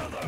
another!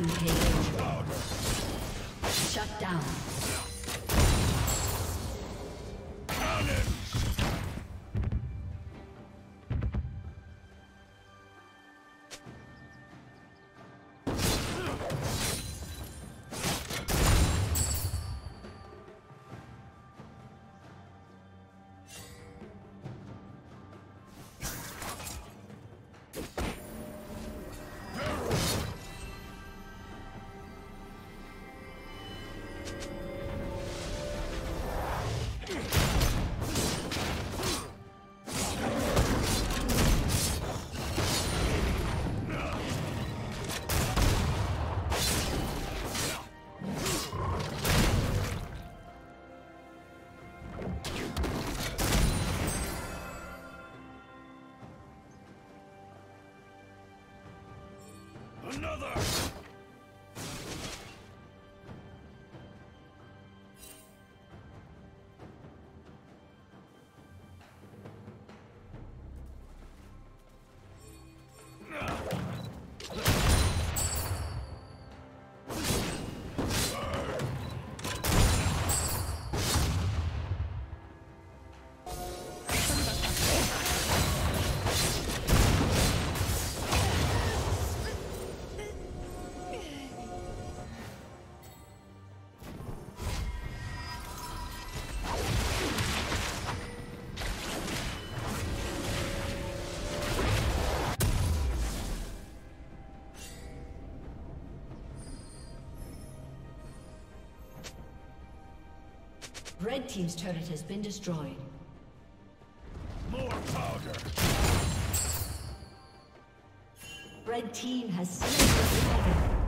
Rampage. Red Team's turret has been destroyed. More powder! Red Team has slain the dragon.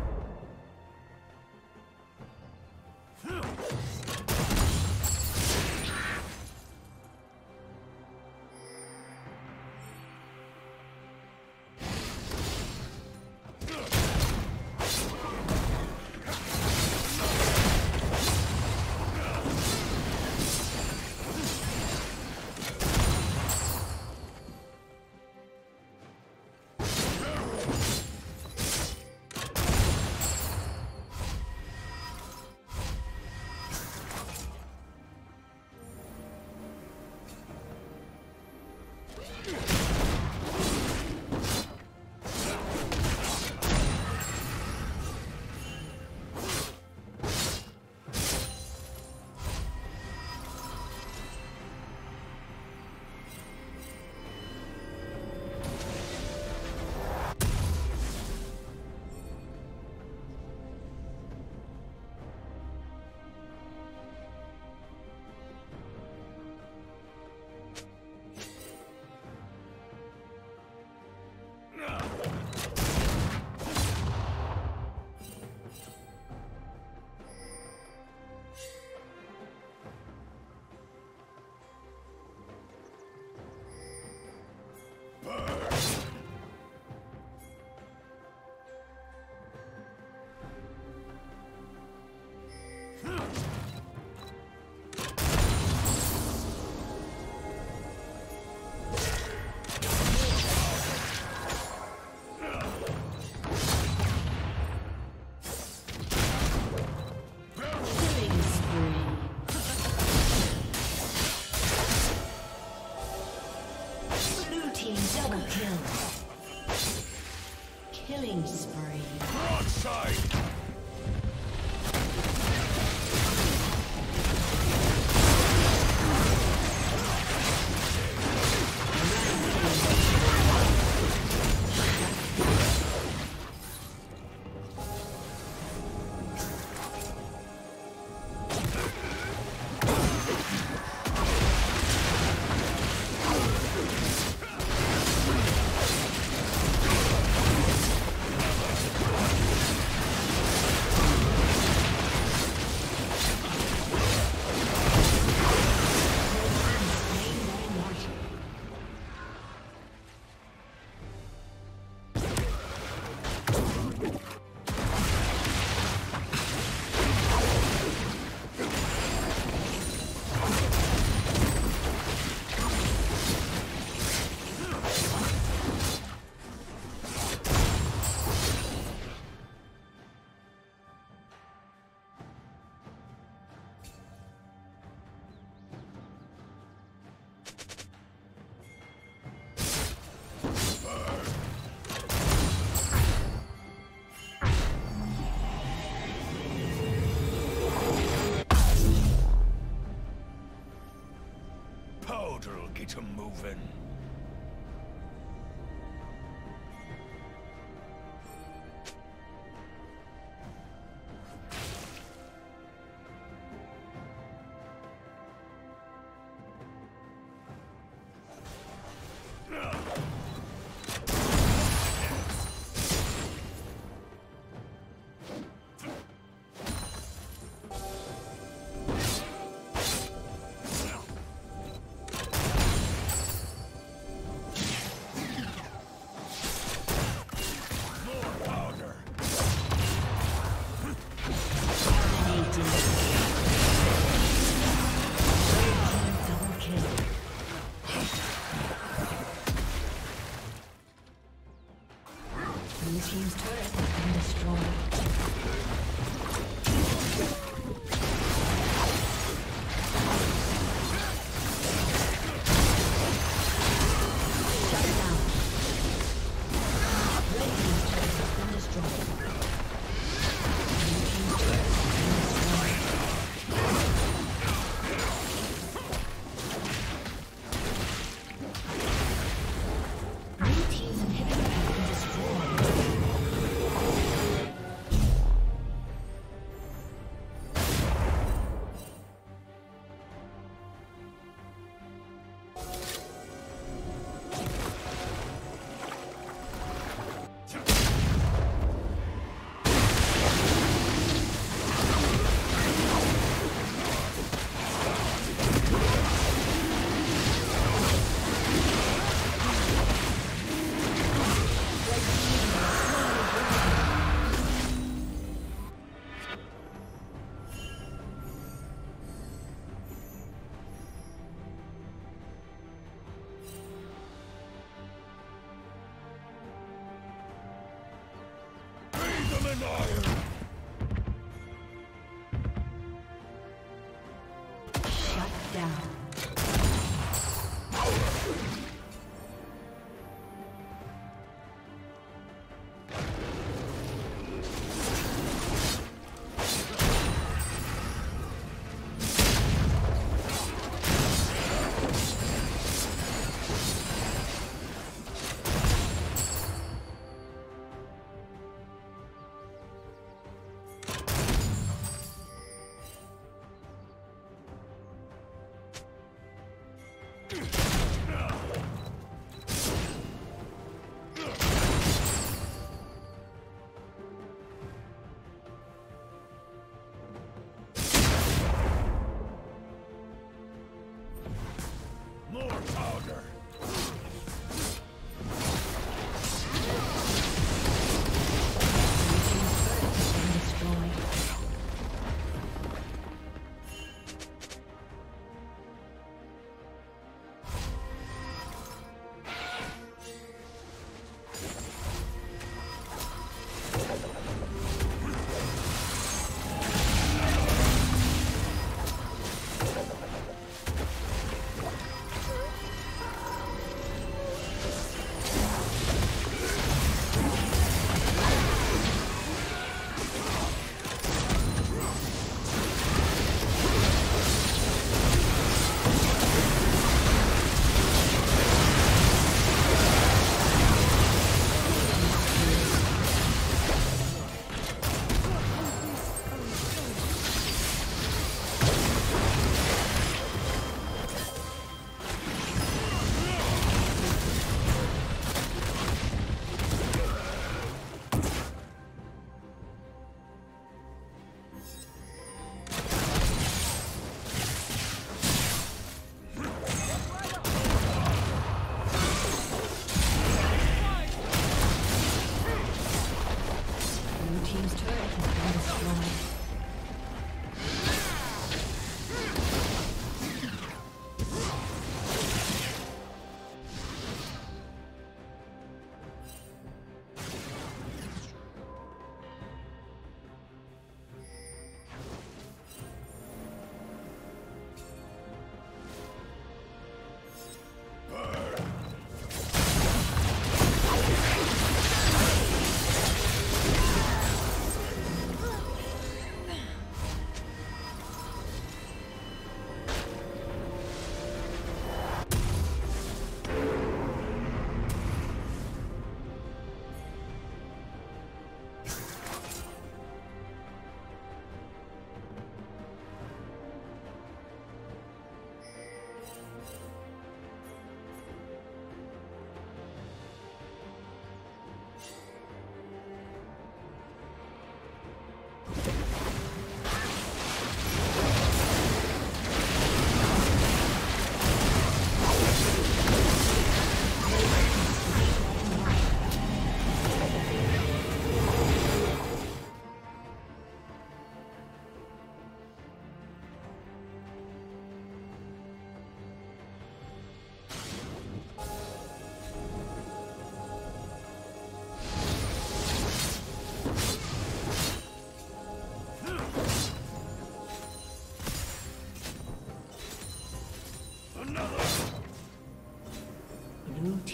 Moving. Bathe More powder.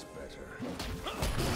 That's better.